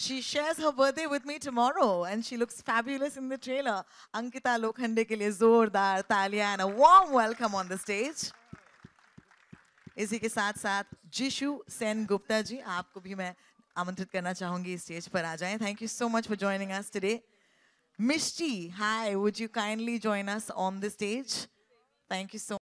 She shares her birthday with me tomorrow and she looks fabulous in the trailer. Ankita Lokhande ke liye zordar taaliyan and a warm welcome on the stage. इसी के साथ साथ जिशु सेन गुप्ता जी आपको भी मैं आमंत्रित करना चाहूँगी स्टेज पर आ जाएँ thank you so much for joining us today Mishti hi would you kindly join us on the stage thank you so